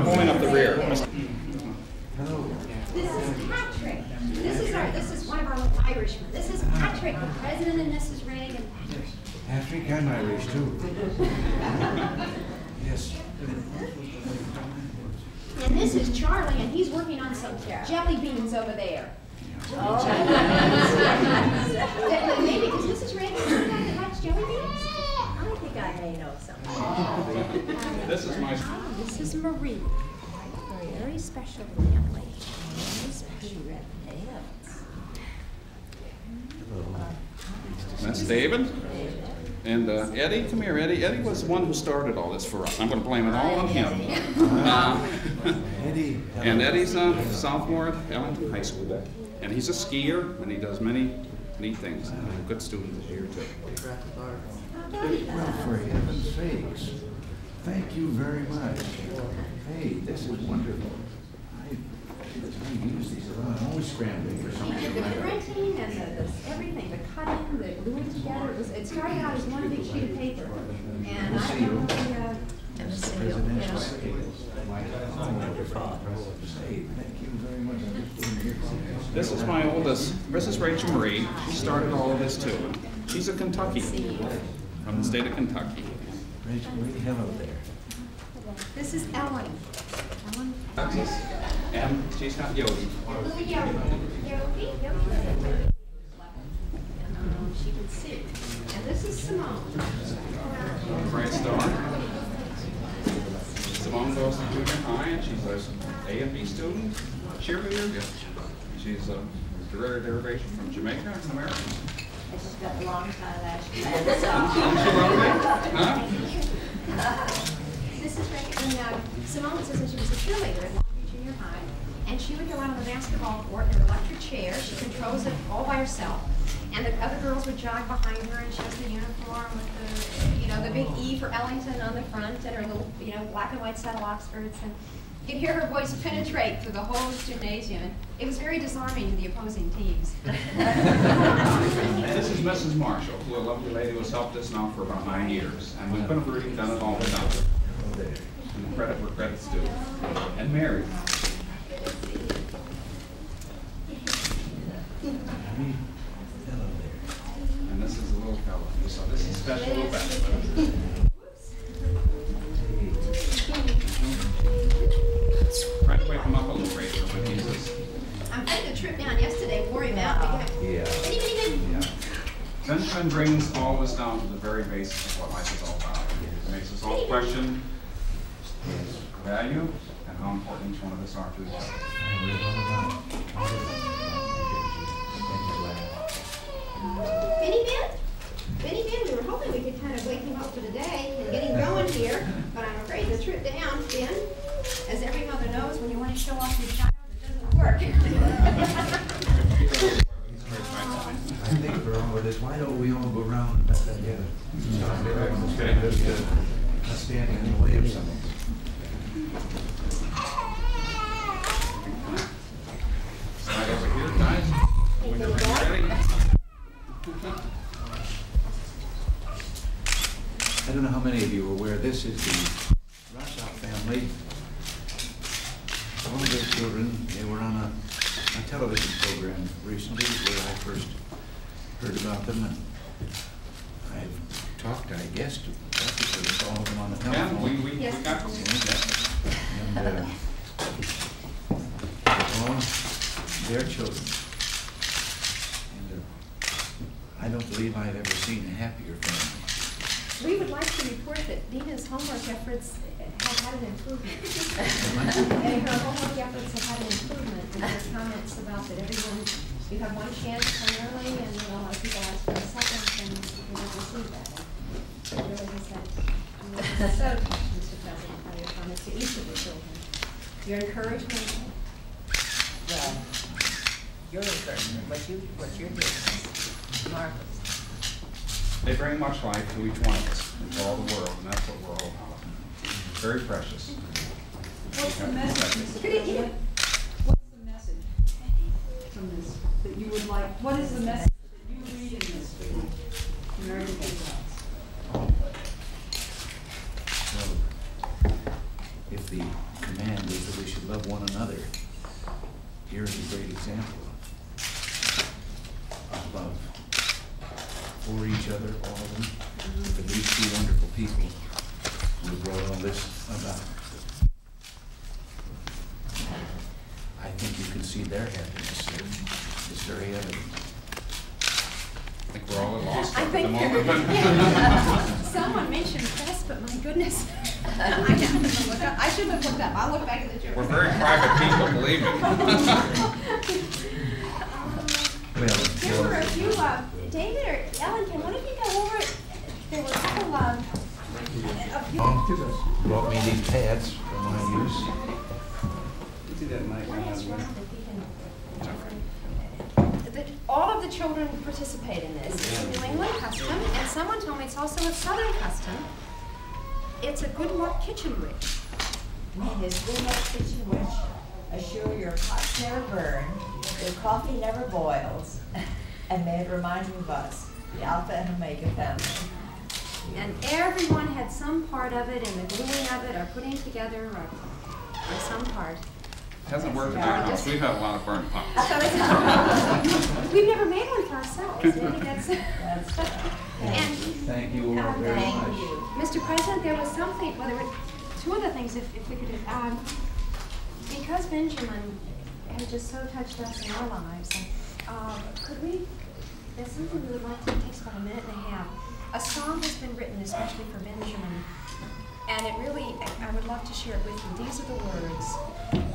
I'm going up the rear. This is Patrick. This is our, this is one of our Irishmen. This is Patrick, the President and Mrs. Reagan. Patrick, I'm Irish too. Yes. And this is Charlie, and he's working on some jelly beans over there. Oh. That- Maybe, because Mrs. Reagan is the guy that likes jelly beans? I may know someone. This is my, This is Marie. Very special family. Very special. that's David. And uh, Eddie, come here, Eddie. Eddie was the one who started all this for us. I'm going to blame it all on him. Uh, Eddie. And Eddie's a sophomore at Ellington High School. And he's a skier, and he does many neat things. And a good student this year, too. Well, for heaven's sakes, thank you very much. Hey, this is wonderful. I, I use these a lot, I'm always scrambling for He something. did the printing and the, the, everything, the cutting, the gluing together. It was, it started out as one big sheet of paper. And I don't know, uh, And the seal, Presidential yeah. scales. You very much. I'm just doing here. This is my oldest, this is Rachel Marie. She started all of this, too. She's a Kentucky, from the state of Kentucky. Rachel, what do you have out there? this is Ellen. Ellen. And she's got Yogi. Little Yogi. Yogi, Yogi. Um, She can see. And this is Simone. Bright Star. Simone goes to junior high, and she's a A and B student, cheerleader. She's a derivative derivation from Jamaica, an American. I just got a long time last year. Huh? This is and uh, Simone says that she was a cheerleader at Longview Junior High, and she would go out on the basketball court in her electric chair, she controls it all by herself, and the other girls would jog behind her, and she has the uniform with the, you know, the big E for Ellington on the front, and her little, you know, black and white saddle Oxfords, and could hear her voice penetrate through the whole gymnasium, it was very disarming to the opposing teams. This is Mrs. Marshall, who a lovely lady who has helped us now for about nine years, and we've been really done it all without her. There. And credit where credit's due. And Mary. Hello there. And this is a little fellow. So this is special makes us all question value and how important each one of us are to each other. I live all about it. Thank you, Gladys. Benny Ben? Benny Ben, we were hoping we could kind of wake him up for the day and get him going here, but I'm afraid the trip down, Ben, as every mother knows, when you want to show off your child, it doesn't work. I think for all of this, why don't we all go around and let them get it? Just, uh, not standing in the way of ready. I don't know how many of you are aware, this is the Rossow family. All of their children, they were on a, a television program recently where I first heard about them. and I've talked, I guess, to practically with all them on the telephone. we, we, we Yes. got this. And, uh, all their children. And uh, I don't believe I've ever seen a happier family. We would like to report that Dina's homework efforts have had an improvement. And her homework efforts have had an improvement, and her comments about that everyone, you have one chance primarily, and a lot of people ask for a second, and you don't receive that. It really has had, so, Mr. President, by your comments to each of the children. Your encouragement, Well, your encouragement, what you, what you're doing is marvelous. They bring much life to each one of us, and to all the world, and that's what we're all about. Very precious. What's the message, Mr. President? What's the message from this, that you would like, what is the message that you read in this for the American people? So, example of love for each other, all of them, mm-hmm. for these two wonderful people who wrote all this about. I think you can see their happiness there. It's very evident. I think we're all at lost I at the think, moment. someone mentioned press, but my goodness. I happened to look up, I shouldn't have looked up, I'll look back at the jury. We're very private people, believe me. Well, There were a few, uh, David or Ellington, why don't you go over, it? there were a couple, um, a few. Mom brought me these pads for my use. One is wrong, if The- All of the children participate in this. It's a New England custom, and someone told me it's also a Southern custom. It's a good luck kitchen witch. May his good luck kitchen witch assure your pots never burn, your coffee never boils, and may it remind you of us, the Alpha and Omega family. And everyone had some part of it, in the gluing of it, or putting it together, or, or some part. Hasn't worked in our house. We've had a lot of burnt pots. We've never made one for ourselves, maybe that's. That's, And Thank you all very Thank much. you. Mr. President, there was something, well, there were two other things, if, if we could, um, because Benjamin had just so touched us in our lives, um, could we, there's something we would like to, it takes about a minute and a half. A song has been written especially for Benjamin, and it really, I I would love to share it with you. These are the words.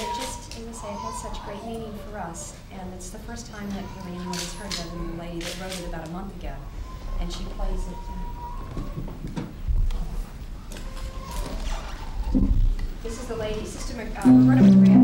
It just, I must say, it has such great meaning for us, and it's the first time that really anyone has heard of it, the lady that wrote it about a month ago, and she plays it. This is the lady, Sister Mc, uh, McGrath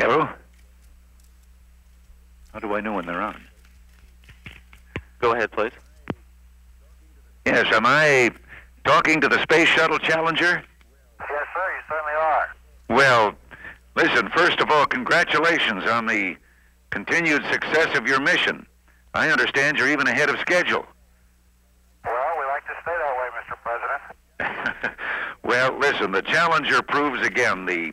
Hello? How do I know when they're on? Go ahead, please. Yes, am I talking to the Space Shuttle Challenger? Yes, sir, you certainly are. Well, listen, first of all, congratulations on the continued success of your mission. I understand you're even ahead of schedule. Well, we like to stay that way, Mr. President. well, listen, the Challenger proves again the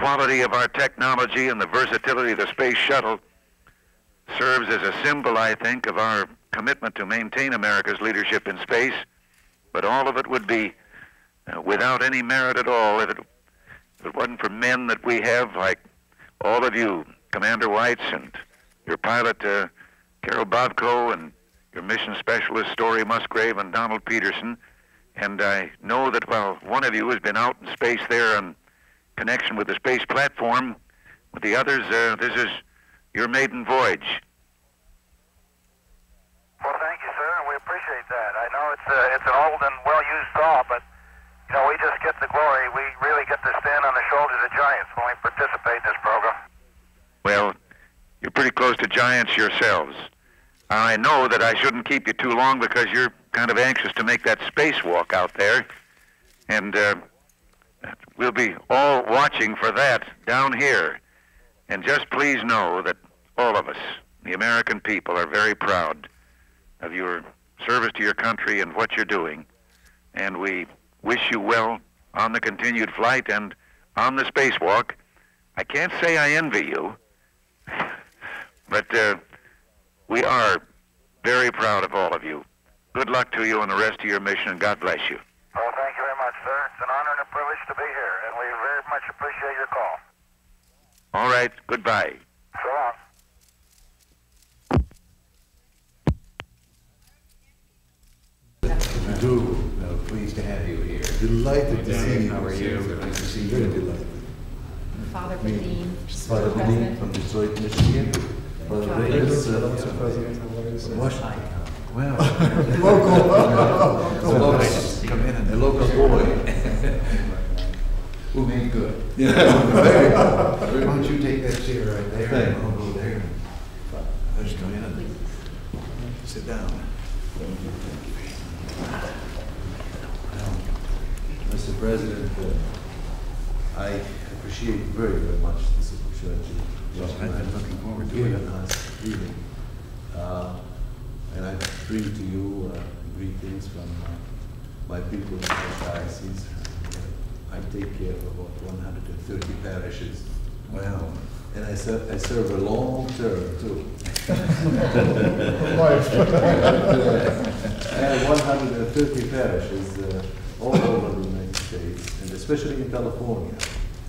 quality of our technology and the versatility of the space shuttle serves as a symbol, I think, of our commitment to maintain America's leadership in space. But all of it would be uh, without any merit at all if it, if it wasn't for men that we have, like all of you, Commander Weitz and your pilot, uh, Karol Bobko, and your mission specialist, Story Musgrave, and Donald Peterson. And I know that while one of you has been out in space there in connection with the space platform, with the others, uh, this is your maiden voyage. Well, thank you, sir, and we appreciate that. I know it's uh, it's an old and well-used saw, but you know we just get the glory. We really get to stand on the shoulders of giants when we participate in this program. Well, you're pretty close to giants yourselves. I know that I shouldn't keep you too long because you're kind of anxious to make that spacewalk out there. And uh, we'll be all watching for that down here. And just please know that all of us, the American people, are very proud of your service to your country and what you're doing. And we wish you well on the continued flight and on the spacewalk. I can't say I envy you, but uh, we are very proud of all of you. Good luck to you on the rest of your mission, and God bless you. Well, thank you very much, sir. It's an honor and a privilege to be here, and we very much appreciate your call. All right, goodbye. So long. Drew, uh, pleased to have you here. Delighted to see you. How are you? Nice to see you. Very delighted. Father Vadim, Father Benny from Detroit, Michigan. Father Reyes, uh, from Washington. Well. Local. So nice to Come in and. A local boy. Who made good. Yeah, Why don't you take that chair right there? Thank and I'll go there. I'll just come in and sit down. Mr. President, uh, I appreciate very, very much this opportunity. Well, I've been looking forward to it. us this. Uh, And I bring to you uh, greetings from uh, my people in my diocese. I take care of about 130 parishes. Well, And I serve, I serve a long term too. I have 130 parishes uh, all over the United States, and especially in California.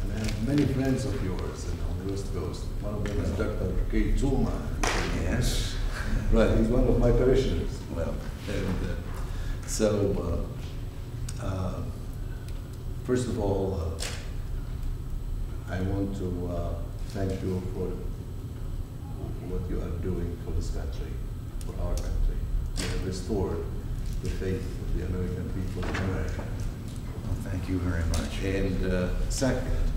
And I have many friends of yours and on the West Coast. One of them is Dr. Kay Zuma. yes. Right, he's one of my parishioners. Well, And uh, so, uh, uh, first of all, uh, I want to uh, thank you for what you are doing for this country, for our country. You have restored the faith of the American people in America. well, thank you very much. And uh, second,